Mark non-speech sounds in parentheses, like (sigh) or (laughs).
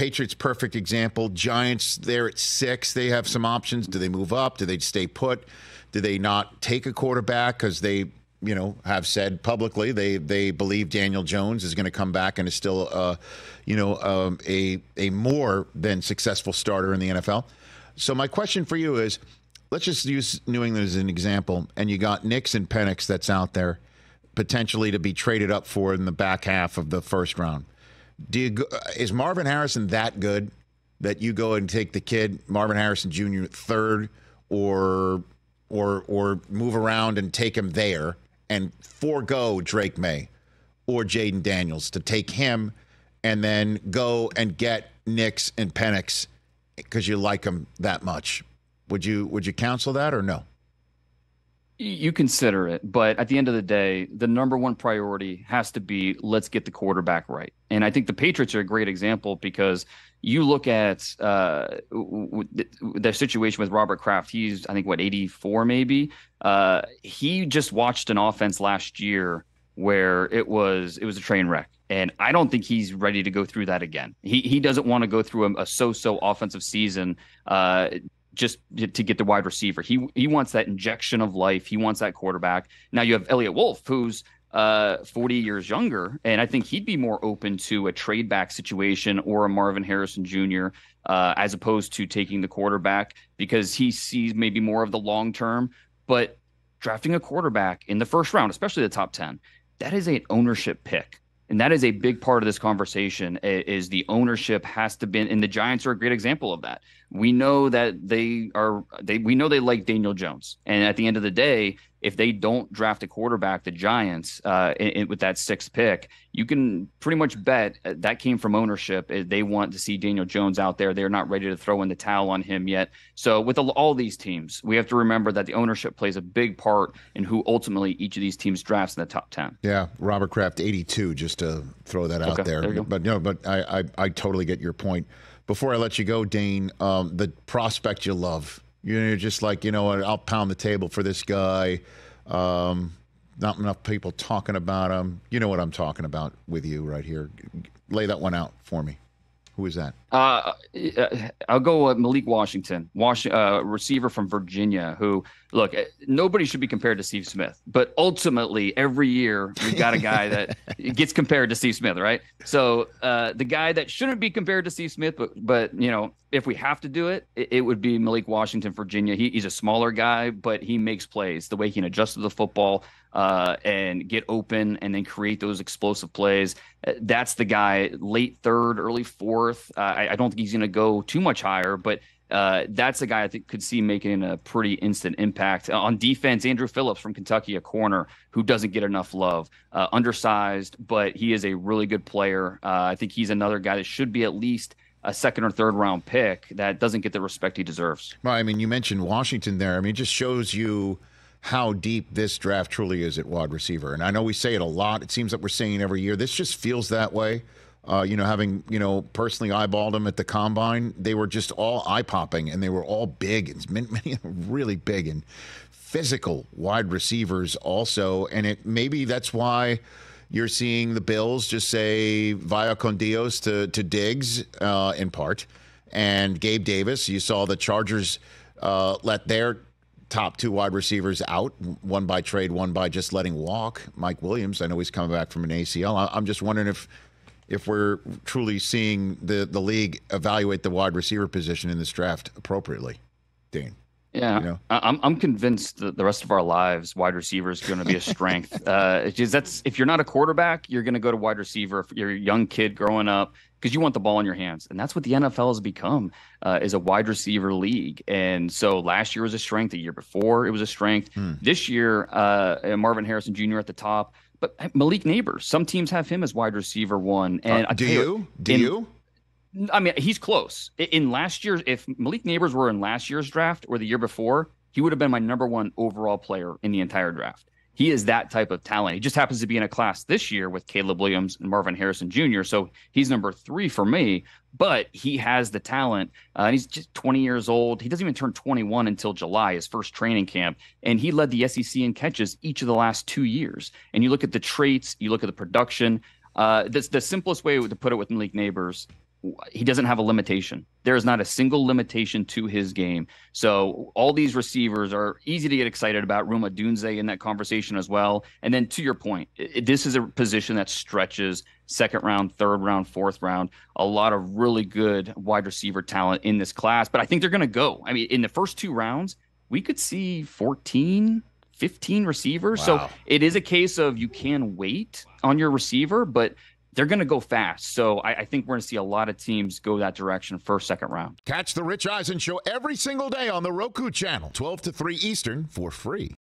Patriots, perfect example. Giants, they're at six. They have some options. Do they move up? Do they stay put? Do they not take a quarterback because they, you know, have said publicly they they believe Daniel Jones is going to come back and is still, uh, you know, um, a a more than successful starter in the NFL. So my question for you is, let's just use New England as an example, and you got Nix and Penix that's out there potentially to be traded up for in the back half of the first round. Do you go, is Marvin Harrison that good that you go and take the kid Marvin Harrison Jr. third, or or or move around and take him there and forego Drake Maye or Jayden Daniels to take him and then go and get Nix and Penix because you like them that much. Would you would you counsel that or no? You consider it, but at the end of the day, the number one priority has to be let's get the quarterback right. And I think the Patriots are a great example because you look at uh, the situation with Robert Kraft. He's, I think, what, 84 maybe? Uh, he just watched an offense last year where it was it was a train wreck. And I don't think he's ready to go through that again. He he doesn't want to go through a, a so-so offensive season uh, just to get the wide receiver. He he wants that injection of life. He wants that quarterback. Now you have Eliot Wolf, who's uh 40 years younger and i think he'd be more open to a trade back situation or a marvin harrison jr uh, as opposed to taking the quarterback because he sees maybe more of the long term but drafting a quarterback in the first round especially the top 10 that is an ownership pick and that is a big part of this conversation is the ownership has to be and the giants are a great example of that. We know that they are they we know they like daniel jones. And at the end of the day if they don't draft a quarterback, the Giants, uh, in, in, with that sixth pick, you can pretty much bet uh, that came from ownership. Uh, they want to see Daniel Jones out there. They're not ready to throw in the towel on him yet. So, with all these teams, we have to remember that the ownership plays a big part in who ultimately each of these teams drafts in the top 10. Yeah. Robert Kraft, 82, just to throw that out okay, there. there but, no, but I, I, I, totally get your point. Before I let you go, Dane, um, the prospect you love you're just like, you know what, I'll pound the table for this guy. Um, not enough people talking about him. You know what I'm talking about with you right here. Lay that one out for me. Who is that? Uh, I'll go with Malik Washington, Wash, uh, receiver from Virginia. Who, look, eh, nobody should be compared to Steve Smith, but ultimately, every year we've got a guy that (laughs) gets compared to Steve Smith, right? So uh, the guy that shouldn't be compared to Steve Smith, but but you know, if we have to do it, it, it would be Malik Washington, Virginia. He, he's a smaller guy, but he makes plays. The way he can adjust to the football, uh, and get open and then create those explosive plays. Uh, that's the guy, late third, early fourth. Uh, I, I, don't think he's going to go too much higher, but uh, that's a guy I think could see making a pretty instant impact uh, on defense. Andru Phillips from Kentucky, a corner who doesn't get enough love, uh, undersized, but he is a really good player. I think he's another guy that should be at least a second or third round pick that doesn't get the respect he deserves. Well, I mean, you mentioned Washington there. I mean, it just shows you how deep this draft truly is at wide receiver. And I know we say it a lot. It seems that we're saying every year. This just feels that way. Uh, you know, having you know personally eyeballed them at the combine, they were just all eye popping, and they were all big and (laughs) many really big and physical wide receivers also. And it maybe that's why you're seeing the Bills just say via con Dios to to Diggs uh, in part, and Gabe Davis. You saw the Chargers uh, let their top two wide receivers out, one by trade, one by just letting walk. Mike Williams, I know he's coming back from an ACL. I'm just wondering if if we're truly seeing the the league evaluate the wide receiver position in this draft appropriately, Dane. Yeah, you know? I'm I'm convinced that the rest of our lives, wide receiver is going to be a strength. (laughs) uh, that's if you're not a quarterback, you're going to go to wide receiver. If you're a young kid growing up, because you want the ball in your hands, and that's what the NFL has become uh, is a wide receiver league. And so last year was a strength. The year before it was a strength. Hmm. This year, uh, Marvin Harrison Jr. at the top, but Malik Nabers. Some teams have him as wide receiver one. And uh, do you? you do in, you? I mean, he's close. In last year's, if Malik Nabers were in last year's draft or the year before, he would have been my number one overall player in the entire draft. He is that type of talent. He just happens to be in a class this year with Caleb Williams and Marvin Harrison Jr. So he's number three for me, but he has the talent. Uh, and he's just 20 years old. He doesn't even turn 21 until July, his first training camp. And he led the SEC in catches each of the last two years. And you look at the traits, you look at the production. Uh, the, the simplest way to put it with Malik Nabers he doesn't have a limitation. There is not a single limitation to his game. So all these receivers are easy to get excited about. Rome Odunze in that conversation as well. And then to your point, it, this is a position that stretches second round, third round, fourth round. A lot of really good wide receiver talent in this class. But I think they're going to go. I mean, in the first two rounds, we could see 14, 15 receivers. Wow. So it is a case of you can wait on your receiver, but they're going to go fast. So I, I think we're going to see a lot of teams go that direction first, second round. Catch the Rich Eisen show every single day on the Roku channel, 12 to 3 Eastern for free.